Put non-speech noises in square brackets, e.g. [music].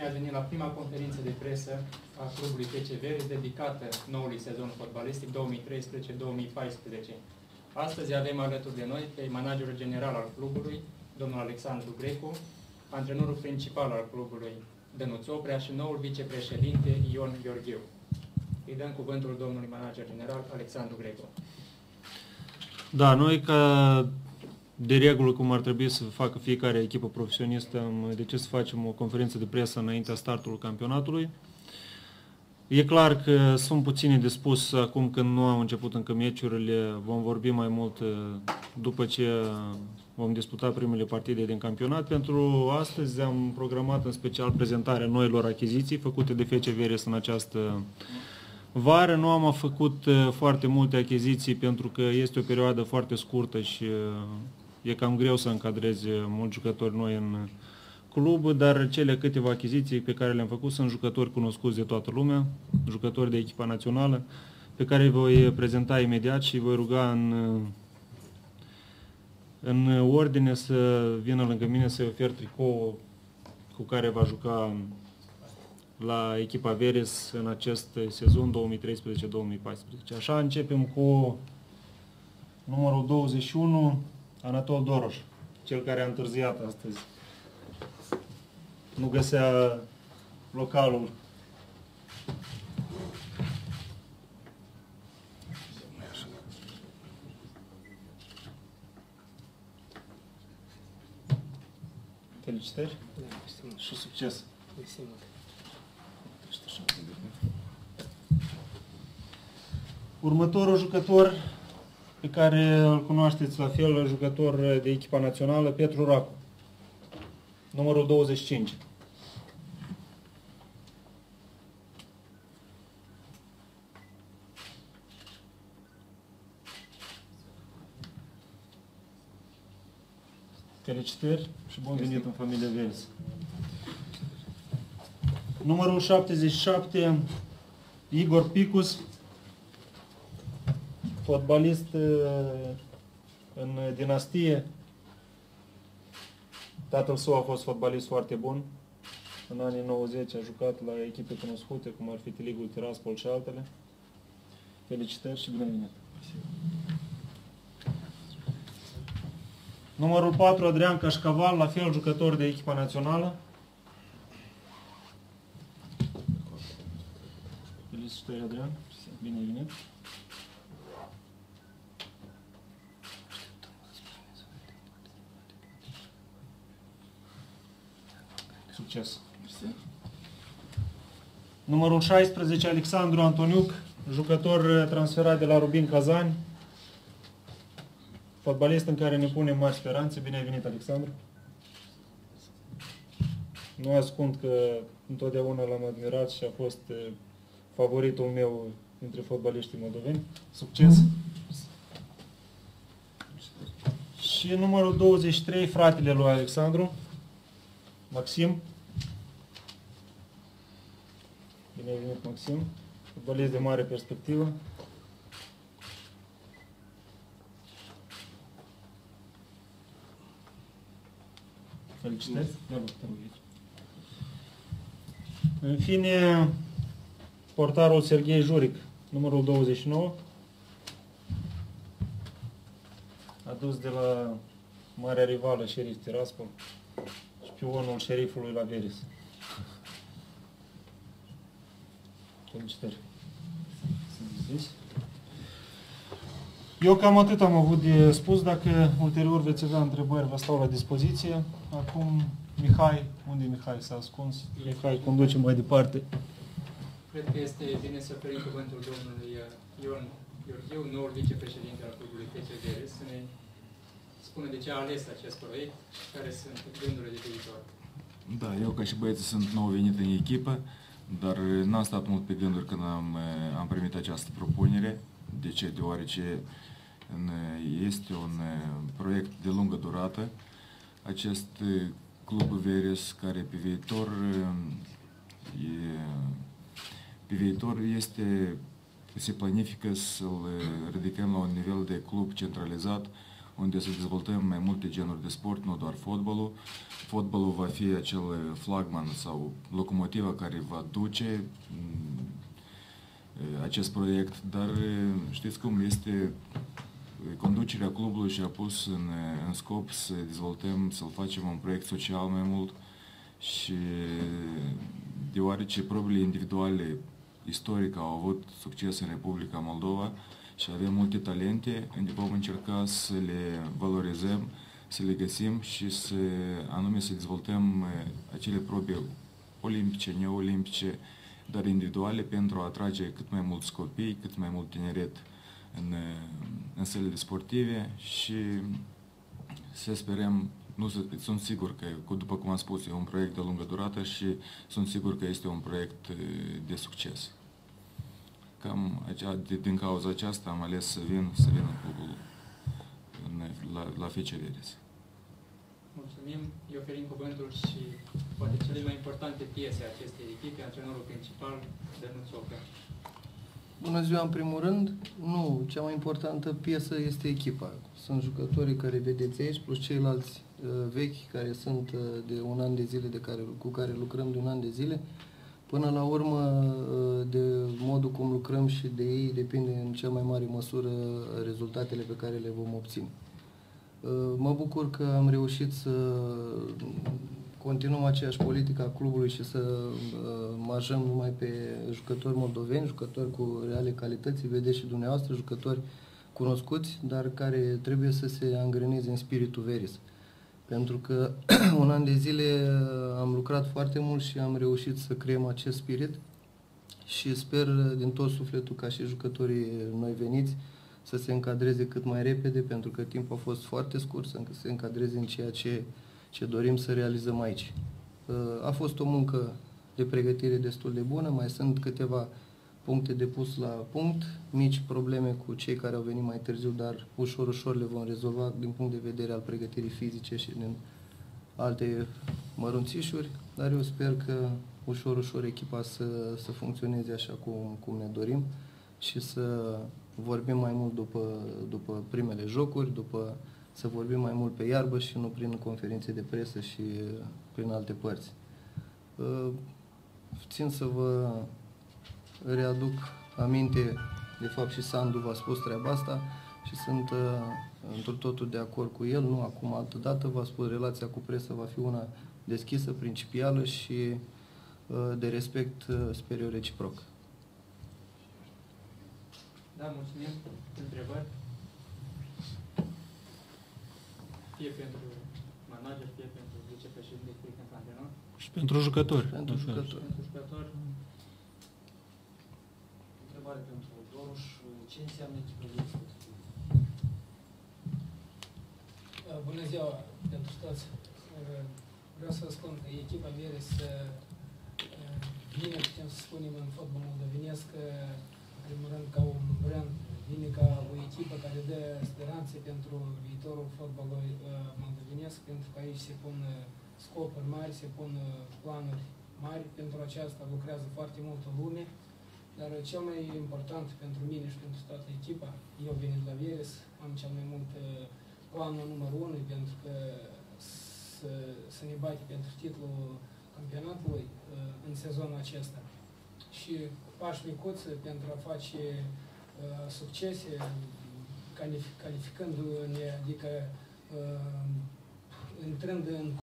Ne-a venit la prima conferință de presă a clubului PCV, dedicată noului sezon fotbalistic 2013-2014. Astăzi avem alături de noi pe managerul general al clubului, domnul Alexandru Grecu, antrenorul principal al clubului, Dănuț Oprea și noul vicepreședinte Ion Gheorgheu. Îi dăm cuvântul domnului manager general Alexandru Grecu. Da, noi ca de regulă cum ar trebui să facă fiecare echipă profesionistă, am decis să facem o conferință de presă înaintea startului campionatului. E clar că sunt puțini de spus acum când nu au început încă meciurile, vom vorbi mai mult uh, după ce vom disputa primele partide din campionat. Pentru astăzi am programat în special prezentarea noilor achiziții făcute de FC Veres în această vară. Nu am făcut uh, foarte multe achiziții pentru că este o perioadă foarte scurtă și uh, e cam greu să încadrezi mulți jucători noi în club, dar cele câteva achiziții pe care le-am făcut sunt jucători cunoscuți de toată lumea, jucători de echipa națională, pe care îi voi prezenta imediat și voi ruga în, în ordine să vină lângă mine să-i ofer tricou cu care va juca la echipa Veres în acest sezon 2013-2014. Așa începem cu numărul 21, Anatol Doroș, cel care a întârziat astăzi. Nu găsea localul. Felicitări și succes! Următorul jucător pe care îl cunoașteți la fel, jucător de echipa națională, Petru Racu. Numărul 25. Felicitări și bun venit în familia Vels. Numărul 77, Igor Picus, fotbalist uh, în dinastie. Tatăl său a fost fotbalist foarte bun. În anii 90 a jucat la echipe cunoscute, cum ar fi Tiligul Tiraspol și altele. Felicitări și bine venit! Numărul 4, Adrian Cașcaval, la fel jucător de echipa națională. Felicitări, Adrian. Bine venit! Succes! Numărul 16, Alexandru Antoniuc, jucător transferat de la Rubin Kazani. Fotbalist în care ne punem mari speranțe. Bine ai venit, Alexandru! Nu ascund că întotdeauna l-am admirat și a fost favoritul meu dintre fotbaliștii moldoveni. Succes! Mm -hmm. Și numărul 23, fratele lui Alexandru, Maxim. Bine ai venit, Maxim. Fotbalist de mare perspectivă. Felicitări. În fine, portarul Serghei Juric, numărul 29, adus de la marea rivală Sheriff Tiraspol, șpionul șerifului la Veris. Felicitări. Eu cam atât am avut de spus. Dacă ulterior veți avea întrebări, vă stau la dispoziție. Acum, Mihai, unde e Mihai? S-a ascuns. Mihai, conducem mai departe. Cred că este bine să oferim cuvântul domnului Ion Gheorgheu, noul vicepreședinte al clubului PCDR, să ne spună de ce a ales acest proiect și care sunt gândurile de viitor. Da, eu ca și băieții sunt nou venit în echipă. Dar n-am stat mult pe gânduri când am, eh, am primit această propunere. De ce? Deoarece este un eh, proiect de lungă durată. Acest eh, club Veres, care pe viitor, e, pe viitor este, se planifică să-l ridicăm la un nivel de club centralizat, unde să dezvoltăm mai multe genuri de sport, nu doar fotbalul. Fotbalul va fi acel flagman sau locomotiva care va duce mm, acest proiect, dar știți cum este conducerea clubului și-a pus în, în scop să dezvoltăm, să-l facem un proiect social mai mult și deoarece probele individuale istoric au avut succes în Republica Moldova și avem multe talente, vom încerca să le valorizăm, să le găsim și să anume să dezvoltăm acele probe olimpice, neolimpice, dar individuale pentru a atrage cât mai mulți copii, cât mai mult tineret în, în sălile sportive și să sperăm, nu sunt sigur că, după cum am spus, e un proiect de lungă durată și sunt sigur că este un proiect de succes. Cam acea, din cauza aceasta am ales să vin, să vin în clubul în, la, la FC Veres. Mulțumim, îi oferim cuvântul și poate cele mai importante piese acestei echipe, antrenorul principal, Dănuț Ocă. Bună ziua, în primul rând. Nu, cea mai importantă piesă este echipa. Sunt jucătorii care vedeți aici, plus ceilalți uh, vechi, care sunt uh, de un an de zile, de care, cu care lucrăm de un an de zile. Până la urmă, uh, de modul cum lucrăm și de ei, depinde în cea mai mare măsură rezultatele pe care le vom obține. Uh, mă bucur că am reușit să continuăm aceeași politică a clubului și să uh, marjăm numai pe jucători moldoveni, jucători cu reale calități, vedeți și dumneavoastră, jucători cunoscuți, dar care trebuie să se angreneze în spiritul Veris. Pentru că [clears throat] un an de zile uh, am lucrat foarte mult și am reușit să creăm acest spirit și sper din tot sufletul ca și jucătorii noi veniți să se încadreze cât mai repede, pentru că timpul a fost foarte scurt să se încadreze în ceea ce ce dorim să realizăm aici. Uh, a fost o muncă de pregătire destul de bună, mai sunt câteva puncte de pus la punct, mici probleme cu cei care au venit mai târziu, dar ușor, ușor le vom rezolva din punct de vedere al pregătirii fizice și din alte mărunțișuri, dar eu sper că ușor, ușor echipa să, să funcționeze așa cum, cum ne dorim și să vorbim mai mult după, după primele jocuri, după să vorbim mai mult pe iarbă și nu prin conferințe de presă și prin alte părți. Uh, țin să vă readuc aminte, de fapt și Sandu v-a spus treaba asta și sunt uh, într totul de acord cu el, nu acum altă dată, v-a spus relația cu presă va fi una deschisă, principială și uh, de respect, sper eu, reciproc. Da, mulțumim. Întrebări? Fie pentru manager, fie pentru vicepreședinte, fie pentru antrenor. Și pentru jucători. Pentru jucători. Pentru jucători. Întrebare pentru Doruș. Ce înseamnă echipă de uh, Bună ziua pentru toți. Uh, vreau să spun că echipa Veres vine, uh, putem să spunem, în fotbal moldovenesc, în primul rând, ca un brand vine ca o echipă care dă speranțe pentru viitorul fotbalului uh, moldovenesc, pentru că aici se pun uh, scopuri mari, se pun uh, planuri mari. Pentru aceasta lucrează foarte multă lume. Dar cel mai important pentru mine și pentru toată echipa, eu venit la Veres, am cel mai mult planul numărul 1 pentru că să, să ne bate pentru titlul campionatului în sezonul acesta. Și pași micuți pentru a face Uh, succese, calificându-ne, adică uh, intrând în